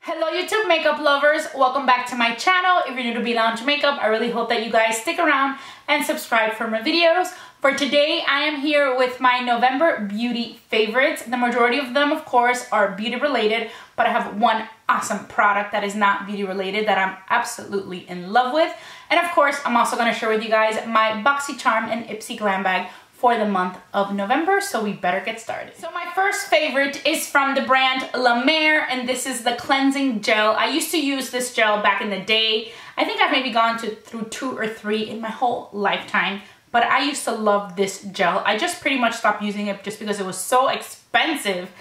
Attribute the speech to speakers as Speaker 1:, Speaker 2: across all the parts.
Speaker 1: Hello YouTube makeup lovers, welcome back to my channel. If you're new to B Lounge Makeup, I really hope that you guys stick around and subscribe for more videos. For today, I am here with my November beauty favorites. The majority of them, of course, are beauty related, but I have one awesome product that is not beauty related that I'm absolutely in love with. And of course, I'm also gonna share with you guys my BoxyCharm and Ipsy Glam Bag for the month of November, so we better get started. So my first favorite is from the brand La Mer, and this is the cleansing gel. I used to use this gel back in the day. I think I've maybe gone to through two or three in my whole lifetime, but I used to love this gel. I just pretty much stopped using it just because it was so expensive.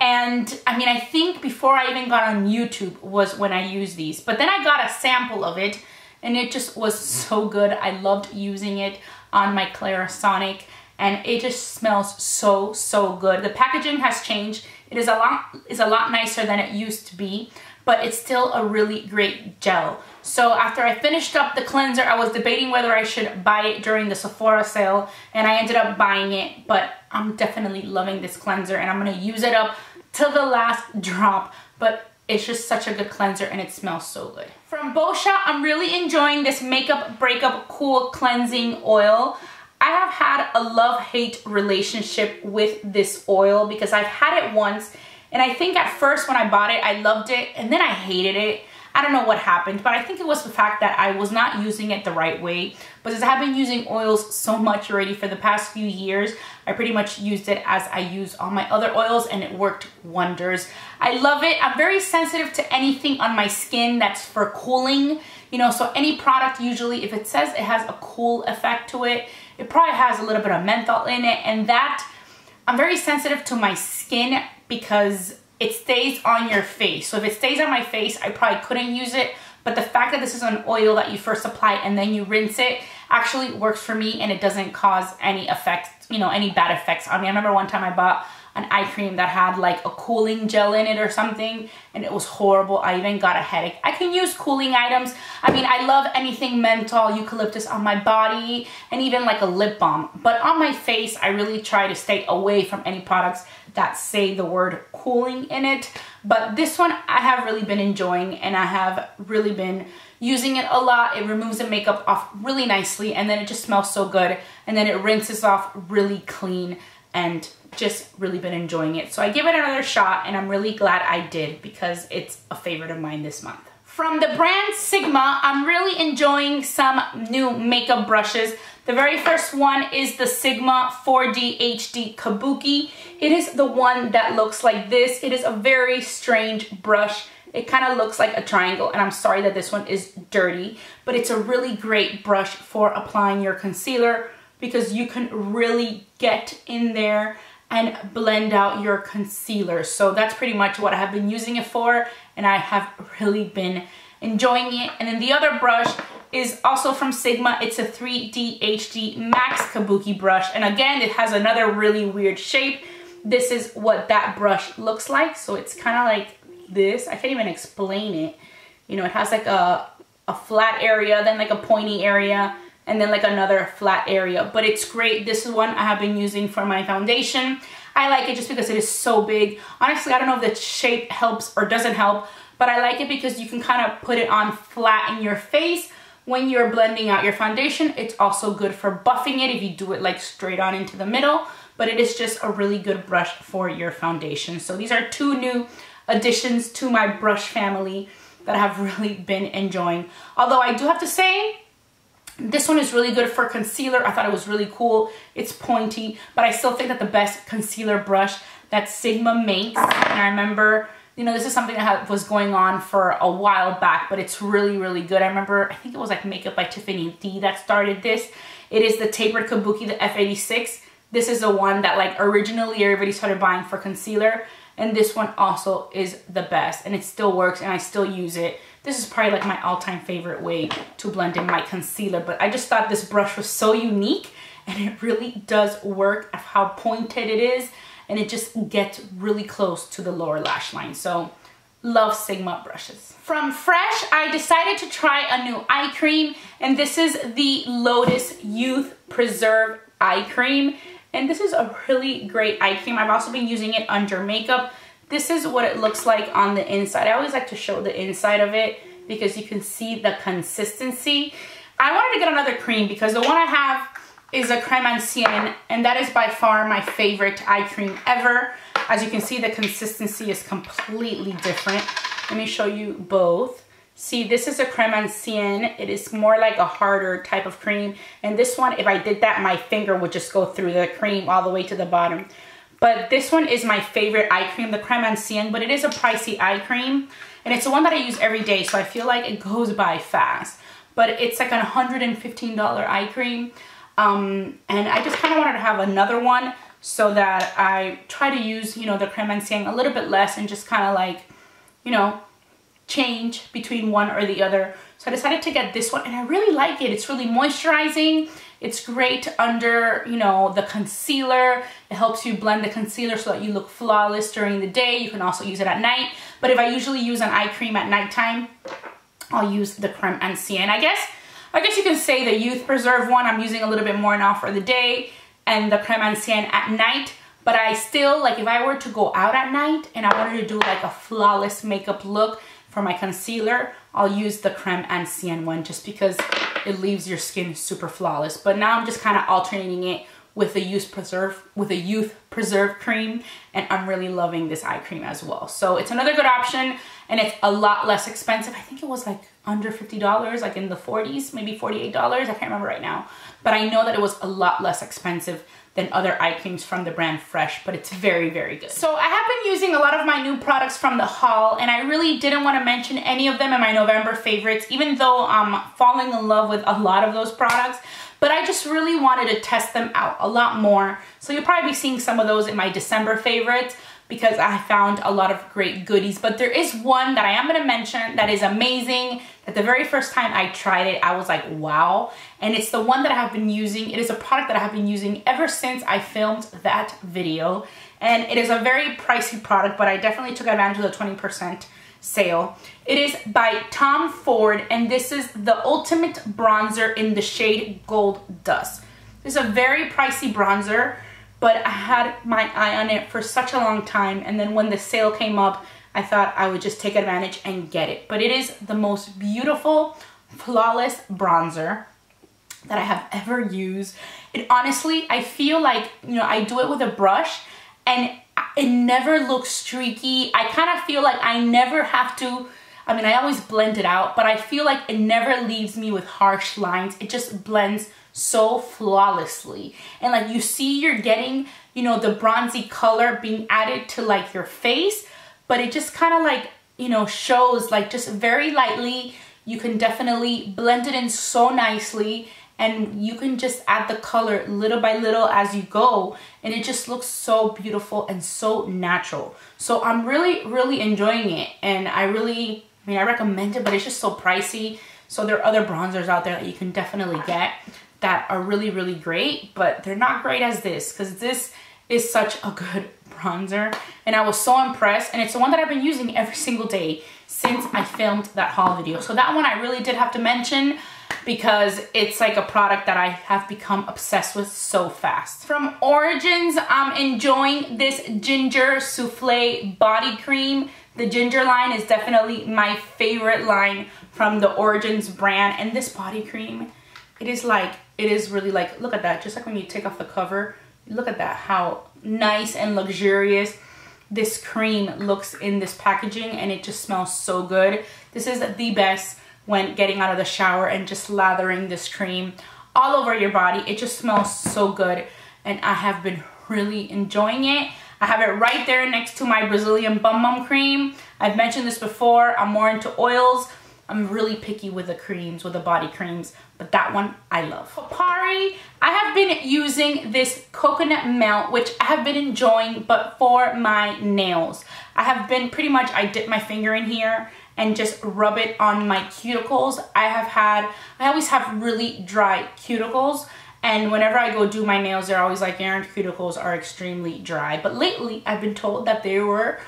Speaker 1: And I mean, I think before I even got on YouTube was when I used these, but then I got a sample of it and it just was so good. I loved using it on my Clarisonic and it just smells so, so good. The packaging has changed. It is a lot, is a lot nicer than it used to be, but it's still a really great gel. So after I finished up the cleanser, I was debating whether I should buy it during the Sephora sale, and I ended up buying it, but I'm definitely loving this cleanser, and I'm gonna use it up till the last drop, but it's just such a good cleanser and it smells so good. From Boscia, I'm really enjoying this Makeup Breakup Cool Cleansing Oil. I have had a love-hate relationship with this oil because I've had it once and I think at first when I bought it, I loved it and then I hated it. I don't know what happened, but I think it was the fact that I was not using it the right way. But since I've been using oils so much already for the past few years, I pretty much used it as I use all my other oils and it worked wonders. I love it. I'm very sensitive to anything on my skin that's for cooling. You know, so any product usually, if it says it has a cool effect to it, it probably has a little bit of menthol in it and that, I'm very sensitive to my skin because it stays on your face. So if it stays on my face, I probably couldn't use it. But the fact that this is an oil that you first apply and then you rinse it actually works for me and it doesn't cause any effects, you know, any bad effects on me. I remember one time I bought an eye cream that had like a cooling gel in it or something and it was horrible. I even got a headache. I can use cooling items. I mean, I love anything menthol, eucalyptus on my body and even like a lip balm. But on my face, I really try to stay away from any products that say the word cooling in it. But this one I have really been enjoying and I have really been using it a lot. It removes the makeup off really nicely and then it just smells so good. And then it rinses off really clean and just really been enjoying it. So I give it another shot and I'm really glad I did because it's a favorite of mine this month. From the brand Sigma, I'm really enjoying some new makeup brushes. The very first one is the Sigma 4D HD Kabuki. It is the one that looks like this. It is a very strange brush. It kind of looks like a triangle and I'm sorry that this one is dirty, but it's a really great brush for applying your concealer because you can really get in there and blend out your concealer. So that's pretty much what I have been using it for and I have really been enjoying it. And then the other brush is also from Sigma. It's a 3D HD Max Kabuki brush. And again, it has another really weird shape. This is what that brush looks like. So it's kind of like this. I can't even explain it. You know, it has like a, a flat area, then like a pointy area, and then like another flat area. But it's great. This is one I have been using for my foundation. I like it just because it is so big. Honestly, I don't know if the shape helps or doesn't help, but I like it because you can kind of put it on flat in your face when you're blending out your foundation. It's also good for buffing it if you do it like straight on into the middle, but it is just a really good brush for your foundation. So these are two new additions to my brush family that I have really been enjoying. Although I do have to say, this one is really good for concealer. I thought it was really cool. It's pointy, but I still think that the best concealer brush that Sigma makes, and I remember, you know, this is something that was going on for a while back, but it's really, really good. I remember, I think it was like Makeup by Tiffany D that started this. It is the Tapered Kabuki, the F86. This is the one that like originally everybody started buying for concealer. And this one also is the best and it still works and I still use it. This is probably like my all-time favorite way to blend in my concealer, but I just thought this brush was so unique and it really does work of how pointed it is and it just gets really close to the lower lash line. So love Sigma brushes. From Fresh, I decided to try a new eye cream and this is the Lotus Youth Preserve Eye Cream. And this is a really great eye cream. I've also been using it under makeup. This is what it looks like on the inside. I always like to show the inside of it because you can see the consistency. I wanted to get another cream because the one I have is a creme ancienne and that is by far my favorite eye cream ever. As you can see, the consistency is completely different. Let me show you both. See, this is a creme ancienne. It is more like a harder type of cream. And this one, if I did that, my finger would just go through the cream all the way to the bottom. But this one is my favorite eye cream, the creme ancienne, but it is a pricey eye cream. And it's the one that I use every day, so I feel like it goes by fast. But it's like a $115 eye cream. Um, and I just kind of wanted to have another one so that I try to use, you know, the creme ancienne a little bit less and just kind of like, you know, change between one or the other. So I decided to get this one and I really like it. It's really moisturizing. It's great under, you know, the concealer. It helps you blend the concealer so that you look flawless during the day. You can also use it at night. But if I usually use an eye cream at nighttime, I'll use the creme ancienne. I guess, I guess you can say the Youth Preserve one I'm using a little bit more now for the day and the creme ancienne at night. But I still, like if I were to go out at night and I wanted to do like a flawless makeup look, for my concealer, I'll use the Creme Ancienne one just because it leaves your skin super flawless. But now I'm just kind of alternating it with a youth preserve with a youth preserve cream and I'm really loving this eye cream as well. So it's another good option and it's a lot less expensive. I think it was like under $50, like in the 40s, maybe $48. I can't remember right now. But I know that it was a lot less expensive than other eye creams from the brand Fresh, but it's very, very good. So I have been using a lot of my new products from the haul, and I really didn't want to mention any of them in my November favorites, even though I'm falling in love with a lot of those products but I just really wanted to test them out a lot more. So you'll probably be seeing some of those in my December favorites because I found a lot of great goodies. But there is one that I am gonna mention that is amazing. That the very first time I tried it, I was like, wow. And it's the one that I have been using. It is a product that I have been using ever since I filmed that video. And it is a very pricey product, but I definitely took advantage of the 20% sale. It is by Tom Ford, and this is the Ultimate Bronzer in the shade Gold Dust. It's a very pricey bronzer but I had my eye on it for such a long time and then when the sale came up I thought I would just take advantage and get it. But it is the most beautiful flawless bronzer that I have ever used. It honestly I feel like you know I do it with a brush and it never looks streaky. I kind of feel like I never have to I mean I always blend it out but I feel like it never leaves me with harsh lines. It just blends so flawlessly. And like you see you're getting, you know, the bronzy color being added to like your face, but it just kind of like, you know, shows like just very lightly. You can definitely blend it in so nicely and you can just add the color little by little as you go and it just looks so beautiful and so natural. So I'm really, really enjoying it and I really, I mean, I recommend it, but it's just so pricey. So there are other bronzers out there that you can definitely get that are really, really great, but they're not great as this because this is such a good bronzer and I was so impressed and it's the one that I've been using every single day since I filmed that haul video. So that one I really did have to mention because it's like a product that I have become obsessed with so fast. From Origins, I'm enjoying this Ginger Souffle Body Cream. The Ginger line is definitely my favorite line from the Origins brand and this body cream, it is like it is really like, look at that, just like when you take off the cover, look at that, how nice and luxurious this cream looks in this packaging and it just smells so good. This is the best when getting out of the shower and just lathering this cream all over your body. It just smells so good and I have been really enjoying it. I have it right there next to my Brazilian Bum Bum cream. I've mentioned this before, I'm more into oils. I'm really picky with the creams, with the body creams, but that one I love. Kopari, I have been using this coconut melt, which I have been enjoying, but for my nails. I have been pretty much, I dip my finger in here and just rub it on my cuticles. I have had, I always have really dry cuticles, and whenever I go do my nails, they're always like, Erin, cuticles are extremely dry. But lately, I've been told that they were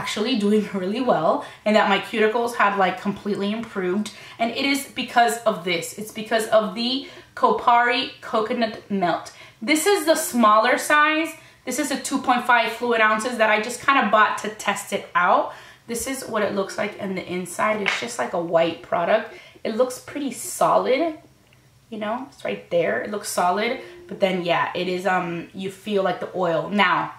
Speaker 1: actually doing really well and that my cuticles had like completely improved and it is because of this it's because of the Kopari coconut melt this is the smaller size This is a 2.5 fluid ounces that I just kind of bought to test it out. This is what it looks like in the inside. It's just like a white product. It looks pretty solid, you know, it's right there. It looks solid, but then yeah, it is, um, you feel like the oil. Now,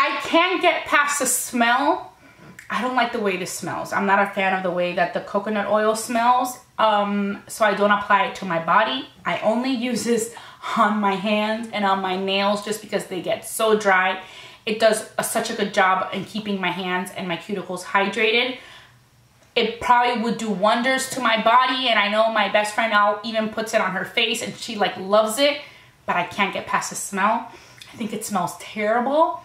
Speaker 1: I can't get past the smell. I don't like the way this smells. I'm not a fan of the way that the coconut oil smells. Um, so I don't apply it to my body. I only use this on my hands and on my nails just because they get so dry. It does a, such a good job in keeping my hands and my cuticles hydrated. It probably would do wonders to my body and I know my best friend now even puts it on her face and she like loves it, but I can't get past the smell. I think it smells terrible.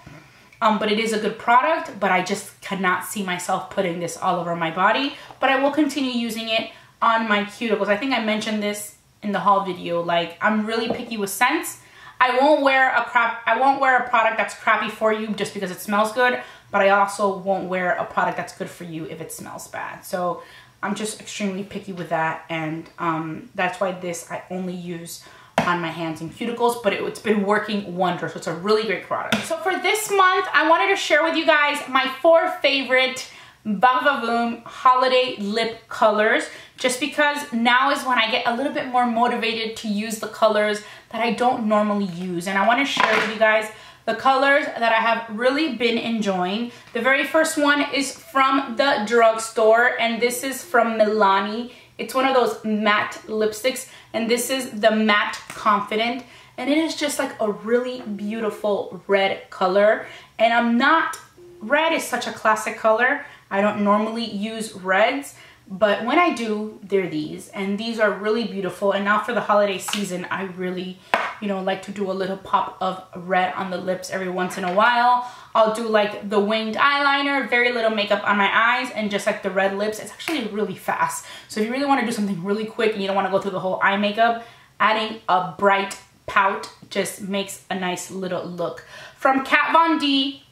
Speaker 1: Um, but it is a good product, but I just cannot see myself putting this all over my body. But I will continue using it on my cuticles. I think I mentioned this in the haul video. Like I'm really picky with scents. I won't wear a crap I won't wear a product that's crappy for you just because it smells good, but I also won't wear a product that's good for you if it smells bad. So I'm just extremely picky with that and um, that's why this I only use on my hands and cuticles, but it, has been working wonders. So it's a really great product. So for this month, I wanted to share with you guys my four favorite Vavavoom holiday lip colors just because now is when I get a little bit more motivated to use the colors that I don't normally use and I want to share with you guys the colors that I have really been enjoying. The very first one is from the drugstore and this is from Milani. It's one of those matte lipsticks and this is the Matte Confident and it is just like a really beautiful red color and I'm not, red is such a classic color I don't normally use reds, but when I do, they're these. And these are really beautiful. And now for the holiday season, I really, you know, like to do a little pop of red on the lips every once in a while. I'll do like the winged eyeliner, very little makeup on my eyes, and just like the red lips. It's actually really fast. So if you really want to do something really quick and you don't want to go through the whole eye makeup, adding a bright pout just makes a nice little look. From Kat Von D,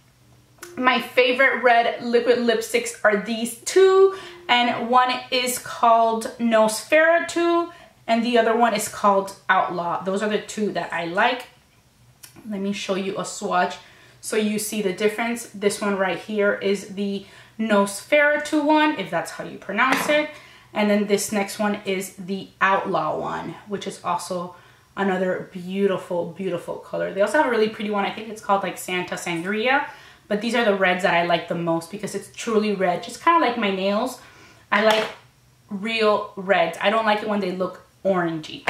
Speaker 1: my favorite red liquid lipsticks are these two and one is called Nosferatu and the other one is called Outlaw. Those are the two that I like. Let me show you a swatch so you see the difference. This one right here is the Nosferatu one, if that's how you pronounce it. And then this next one is the Outlaw one, which is also another beautiful, beautiful color. They also have a really pretty one. I think it's called like Santa Sangria. But these are the reds that I like the most because it's truly red. Just kind of like my nails. I like real reds. I don't like it when they look orangey.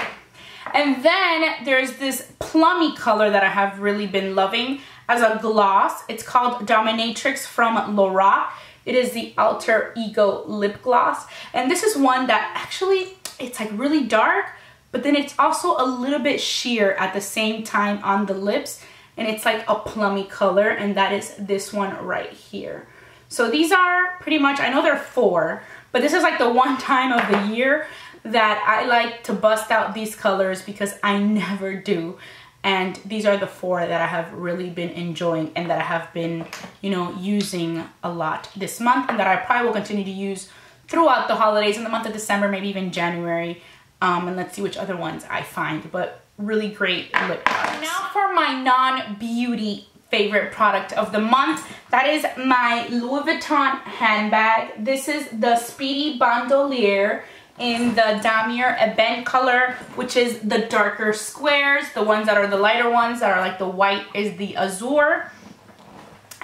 Speaker 1: And then there's this plummy color that I have really been loving as a gloss. It's called Dominatrix from Lorac. It is the Alter Ego Lip Gloss. And this is one that actually, it's like really dark, but then it's also a little bit sheer at the same time on the lips and it's like a plummy color and that is this one right here. So these are pretty much, I know they're four, but this is like the one time of the year that I like to bust out these colors because I never do. And these are the four that I have really been enjoying and that I have been, you know, using a lot this month and that I probably will continue to use throughout the holidays in the month of December, maybe even January. Um, and let's see which other ones I find. But really great lip products. Now for my non-beauty favorite product of the month. That is my Louis Vuitton handbag. This is the Speedy Bandouliere in the Damier Ebene color, which is the darker squares. The ones that are the lighter ones that are like the white is the Azur.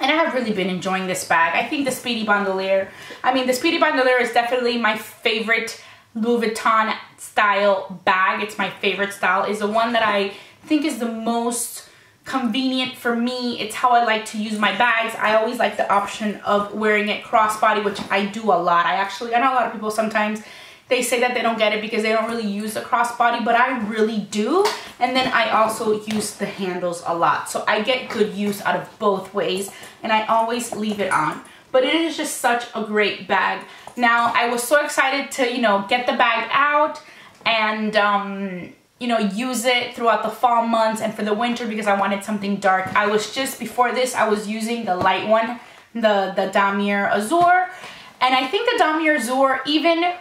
Speaker 1: And I have really been enjoying this bag. I think the Speedy Bandouliere, I mean, the Speedy Bandouliere is definitely my favorite Louis Vuitton style bag. It's my favorite style. is the one that I think is the most convenient for me. It's how I like to use my bags. I always like the option of wearing it crossbody, which I do a lot. I actually, I know a lot of people sometimes they say that they don't get it because they don't really use the crossbody, but I really do. And then I also use the handles a lot. So I get good use out of both ways and I always leave it on. But it is just such a great bag. Now, I was so excited to, you know, get the bag out and, um, you know, use it throughout the fall months and for the winter because I wanted something dark. I was just, before this, I was using the light one, the, the Damier Azur. And I think the Damier Azur, even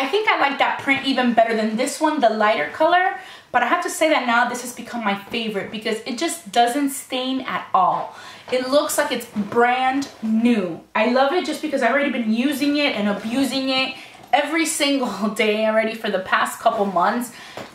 Speaker 1: I think I like that print even better than this one, the lighter color. But I have to say that now this has become my favorite because it just doesn't stain at all. It looks like it's brand new. I love it just because I've already been using it and abusing it every single day already for the past couple months.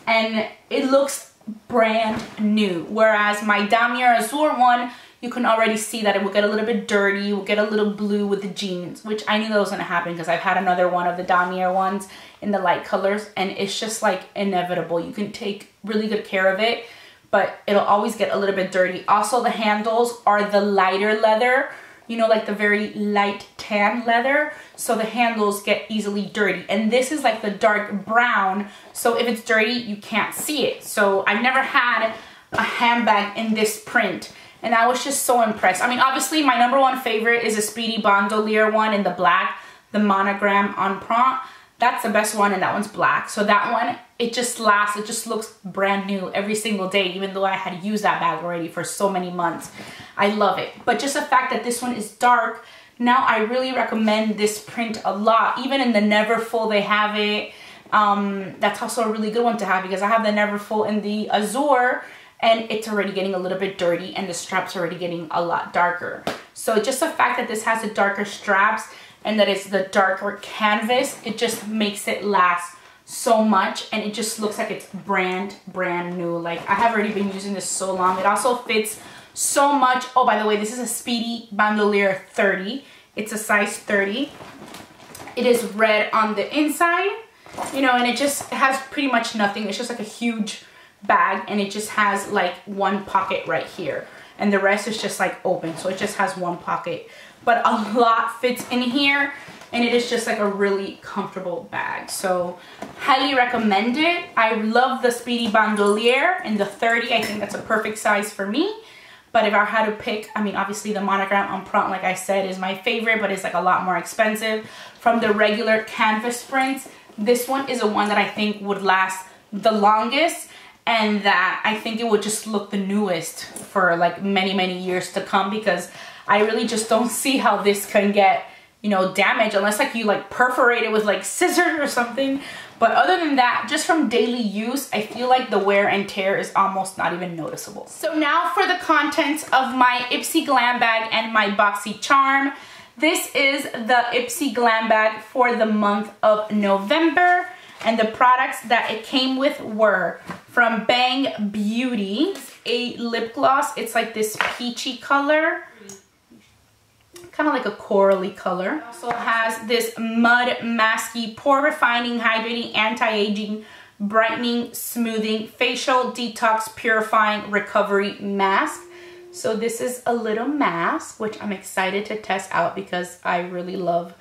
Speaker 1: And it looks brand new. Whereas my Damier Azur one, you can already see that it will get a little bit dirty, will get a little blue with the jeans, which I knew that was gonna happen because I've had another one of the Damier ones in the light colors and it's just like inevitable. You can take really good care of it, but it'll always get a little bit dirty. Also, the handles are the lighter leather, you know, like the very light tan leather. So the handles get easily dirty. And this is like the dark brown. So if it's dirty, you can't see it. So I've never had a handbag in this print. And I was just so impressed. I mean, obviously my number one favorite is a Speedy Bandouliere one in the black, the monogram Empreinte. That's the best one and that one's black. So that one, it just lasts, it just looks brand new every single day, even though I had used that bag already for so many months. I love it. But just the fact that this one is dark, now I really recommend this print a lot. Even in the Neverfull, they have it. Um, that's also a really good one to have because I have the Neverfull in the Azur and it's already getting a little bit dirty and the straps are already getting a lot darker. So just the fact that this has the darker straps and that it's the darker canvas, it just makes it last so much and it just looks like it's brand, brand new. Like I have already been using this so long. It also fits so much. Oh, by the way, this is a Speedy Bandouliere 30. It's a size 30. It is red on the inside, you know, and it just has pretty much nothing. It's just like a huge bag and it just has like one pocket right here and the rest is just like open so it just has one pocket but a lot fits in here and it is just like a really comfortable bag. So highly recommend it. I love the Speedy Bandouliere in the 30. I think that's a perfect size for me. But if I had to pick, I mean, obviously the monogram Empreinte, like I said, is my favorite, but it's like a lot more expensive. From the regular canvas prints, this one is a one that I think would last the longest and that I think it would just look the newest for like many, many years to come because I really just don't see how this can get, you know, damaged unless like you like perforate it with like scissors or something. But other than that, just from daily use, I feel like the wear and tear is almost not even noticeable. So now for the contents of my Ipsy Glam bag and my Boxy Charm. This is the Ipsy Glam bag for the month of November. And the products that it came with were from Bang Beauty, a lip gloss. It's like this peachy color kind of like a corally color. It also has this Mudmasky Pore Refining, Hydrating, Anti-Aging, Brightening, Smoothing, Facial Detox, Purifying, Recovery Mask. So this is a little mask, which I'm excited to test out because I really love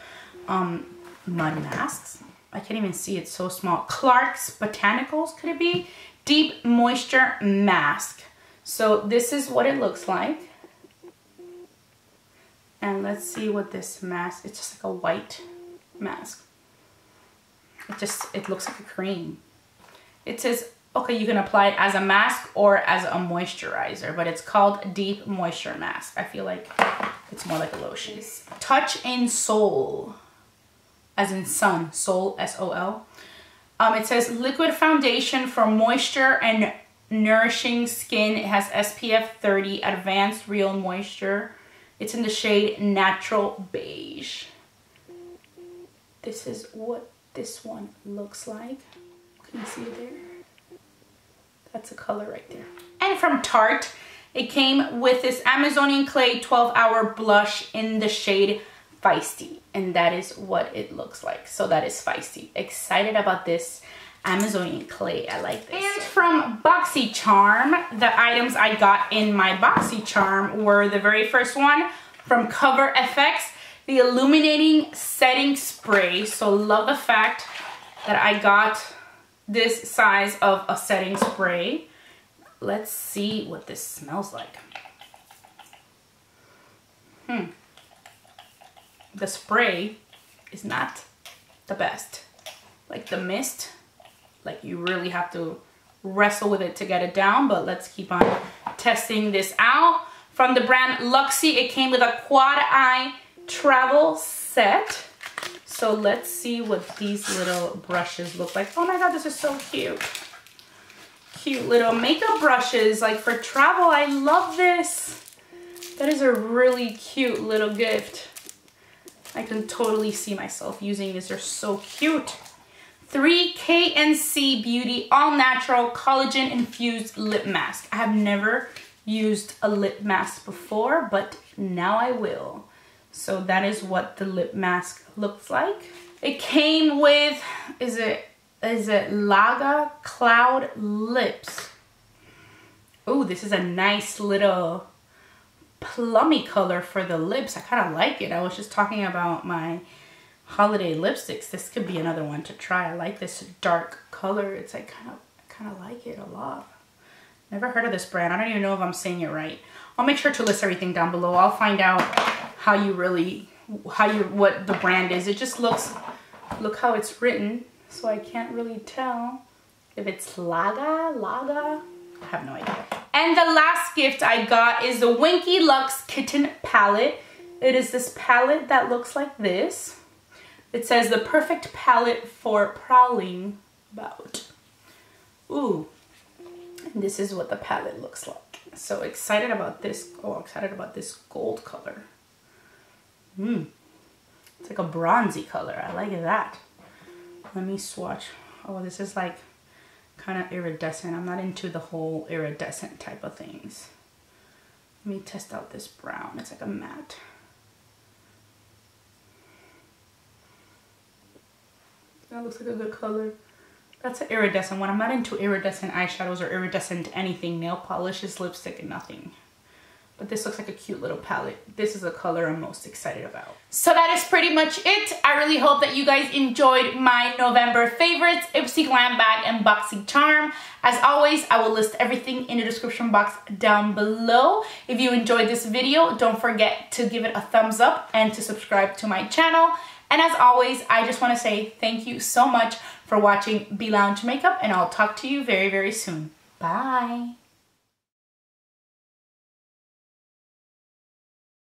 Speaker 1: um, mud masks. I can't even see it's so small. Clark's Botanicals, could it be? Deep Moisture Mask. So this is what it looks like. And let's see what this mask, it's just like a white mask. It just, it looks like a cream. It says, okay, you can apply it as a mask or as a moisturizer, but it's called Deep Moisture Mask. I feel like it's more like a lotion. Touch in Sol, as in sun, soul, S-O-L. Um, it says liquid foundation for moisture and nourishing skin. It has SPF 30, advanced real moisture. It's in the shade Natural Beige. This is what this one looks like. Can you see it there? That's a color right there. And from Tarte, it came with this Amazonian Clay 12 Hour Blush in the shade Feisty. And that is what it looks like. So that is Feisty. Excited about this Amazonian clay. I like this. And from BoxyCharm, the items I got in my BoxyCharm were the very first one from Cover FX, the Illuminating Setting Spray. So love the fact that I got this size of a setting spray. Let's see what this smells like. Hmm. The spray is not the best. Like the mist like you really have to wrestle with it to get it down, but let's keep on testing this out. From the brand Luxie, it came with a quad eye travel set. So let's see what these little brushes look like. Oh my God, this is so cute. Cute little makeup brushes, like for travel. I love this. That is a really cute little gift. I can totally see myself using these. They're so cute. 3KNC Beauty All Natural Collagen Infused Lip Mask. I have never used a lip mask before, but now I will. So that is what the lip mask looks like. It came with, is it, is it Laga Cloud Lips. Oh, this is a nice little plummy color for the lips. I kind of like it. I was just talking about my holiday lipsticks. This could be another one to try. I like this dark color. It's like kind of, kind of like it a lot. Never heard of this brand. I don't even know if I'm saying it right. I'll make sure to list everything down below. I'll find out how you really, how you, what the brand is. It just looks, look how it's written. So I can't really tell if it's Laga, Laga. I have no idea. And the last gift I got is the Winkylux Kitten Palette. It is this palette that looks like this. It says the perfect palette for prowling about. Ooh, and this is what the palette looks like. So excited about this. Oh, excited about this gold color. Mmm. It's like a bronzy color. I like that. Let me swatch. Oh, this is like kind of iridescent. I'm not into the whole iridescent type of things. Let me test out this brown. It's like a matte. That looks like a good color. That's an iridescent one. I'm not into iridescent eyeshadows or iridescent anything. Nail polishes, lipstick, and nothing. But this looks like a cute little palette. This is the color I'm most excited about. So that is pretty much it. I really hope that you guys enjoyed my November favorites, Ipsy Glam Bag and Boxy Charm. As always, I will list everything in the description box down below. If you enjoyed this video, don't forget to give it a thumbs up and to subscribe to my channel. And as always, I just want to say thank you so much for watching B Lounge Makeup and I'll talk to you very, very soon. Bye.